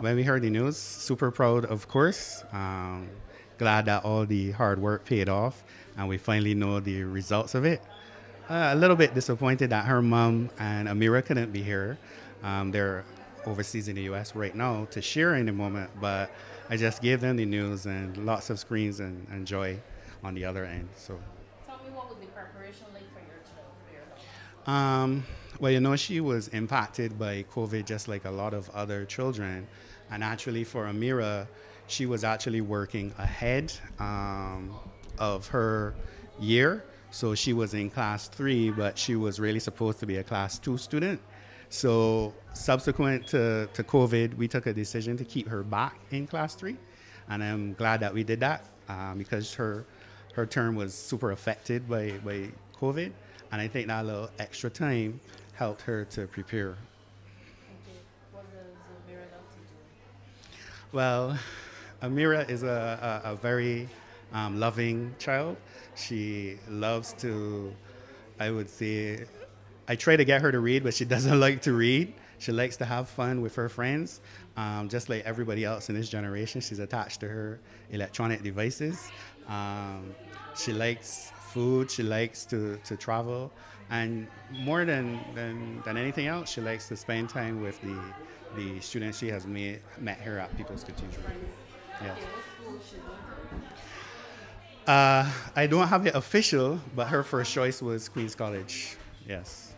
when we heard the news, super proud, of course. Um, glad that all the hard work paid off and we finally know the results of it. Uh, a little bit disappointed that her mom and Amirah couldn't be here. Um, they're overseas in the US right now to share in the moment, but I just gave them the news and lots of screens and, and joy on the other end. So. Tell me what was the preparation like for your child, for your? Um, well, you know, she was impacted by COVID just like a lot of other children. And actually, for Amirah, she was actually working ahead um, of her year. So she was in class three, but she was really supposed to be a class two student. So subsequent to, to COVID, we took a decision to keep her back in class three. And I'm glad that we did that um, because her, her term was super affected by, by COVID. And I think that little extra time helped her to prepare. Okay. What does Amirah do? Well, Amirah is a, a, a very um, loving child. She loves to, I would say, I try to get her to read, but she doesn't like to read. She likes to have fun with her friends. Um, just like everybody else in this generation, she's attached to her electronic devices. Um, she likes food. She likes to, to travel. And more than, than, than anything else, she likes to spend time with the, the students she has made, met here at People's Cathedral. Going Uh, I don't have it official, but her first choice was Queen's College. Yes.